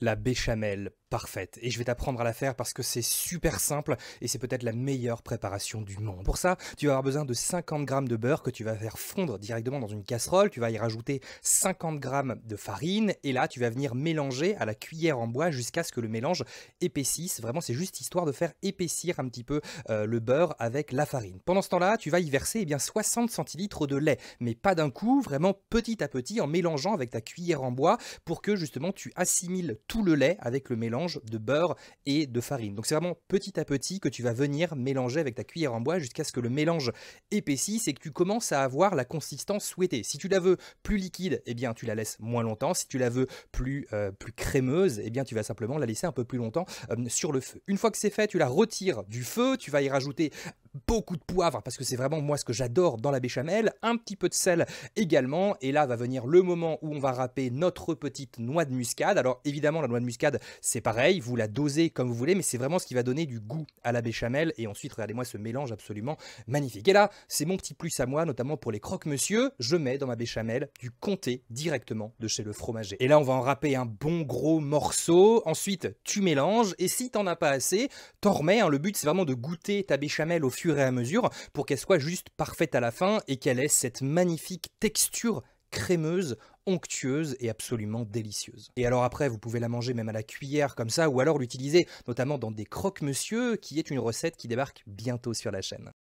La béchamel Et je vais t'apprendre à la faire parce que c'est super simple et c'est peut-être la meilleure préparation du monde. Pour ça, tu vas avoir besoin de 50 g de beurre que tu vas faire fondre directement dans une casserole. Tu vas y rajouter 50 g de farine et là, tu vas venir mélanger à la cuillère en bois jusqu'à ce que le mélange épaississe. Vraiment, c'est juste histoire de faire épaissir un petit peu euh, le beurre avec la farine. Pendant ce temps-là, tu vas y verser eh bien, 60 centilitres de lait, mais pas d'un coup, vraiment petit à petit en mélangeant avec ta cuillère en bois pour que justement tu assimiles tout le lait avec le mélange de beurre et de farine. Donc c'est vraiment petit à petit que tu vas venir mélanger avec ta cuillère en bois jusqu'à ce que le mélange épaississe et que tu commences à avoir la consistance souhaitée. Si tu la veux plus liquide, eh bien tu la laisses moins longtemps. Si tu la veux plus, euh, plus crémeuse, eh bien tu vas simplement la laisser un peu plus longtemps euh, sur le feu. Une fois que c'est fait, tu la retires du feu, tu vas y rajouter beaucoup de poivre parce que c'est vraiment moi ce que j'adore dans la béchamel, un petit peu de sel également et là va venir le moment où on va râper notre petite noix de muscade. Alors évidemment la noix de muscade c'est pareil, vous la dosez comme vous voulez mais c'est vraiment ce qui va donner du goût à la béchamel et ensuite regardez-moi ce mélange absolument magnifique. Et là c'est mon petit plus à moi notamment pour les croque-monsieur, je mets dans ma béchamel du comté directement de chez le fromager. Et là on va en râper un bon gros morceau, ensuite tu mélanges et si t'en as pas assez, t'en remets, hein. le but c'est vraiment de goûter ta béchamel au et à mesure pour qu'elle soit juste parfaite à la fin et qu'elle ait cette magnifique texture crémeuse, onctueuse et absolument délicieuse. Et alors après, vous pouvez la manger même à la cuillère comme ça, ou alors l'utiliser notamment dans des croque-monsieur, qui est une recette qui débarque bientôt sur la chaîne.